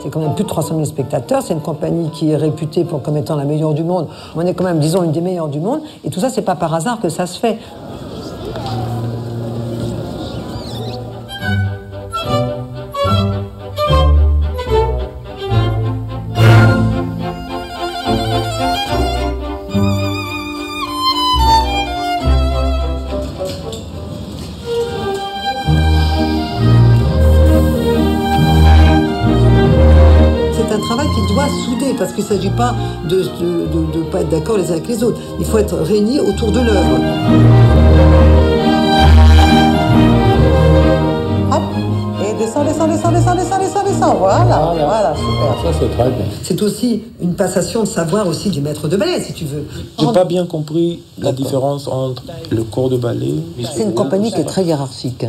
C'est quand même plus de 300 000 spectateurs. C'est une compagnie qui est réputée pour, comme étant la meilleure du monde. On est quand même, disons, une des meilleures du monde. Et tout ça, c'est pas par hasard que ça se fait. Travail qui doit souder parce qu'il ne s'agit pas de ne pas être d'accord les uns avec les autres. Il faut être réunis autour de l'œuvre. Hop, et descend, descend, descend, descend, descend, descend, descend. Voilà, voilà, super. Ça, c'est très bien. C'est aussi une passation de savoir aussi du maître de ballet, si tu veux. J'ai pas bien compris la différence entre le corps de ballet. C'est une compagnie qui est très hiérarchique. hein.